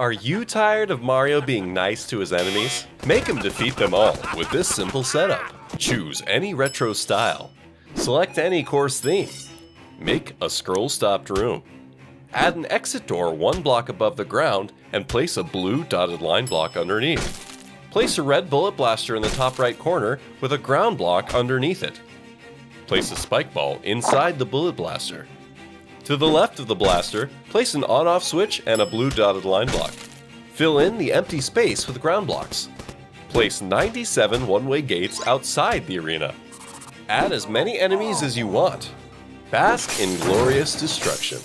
Are you tired of Mario being nice to his enemies? Make him defeat them all with this simple setup. Choose any retro style. Select any course theme. Make a scroll-stopped room. Add an exit door one block above the ground and place a blue dotted line block underneath. Place a red bullet blaster in the top right corner with a ground block underneath it. Place a spike ball inside the bullet blaster. To the left of the blaster, place an on-off switch and a blue dotted line block. Fill in the empty space with ground blocks. Place 97 one-way gates outside the arena. Add as many enemies as you want. Bask in glorious destruction.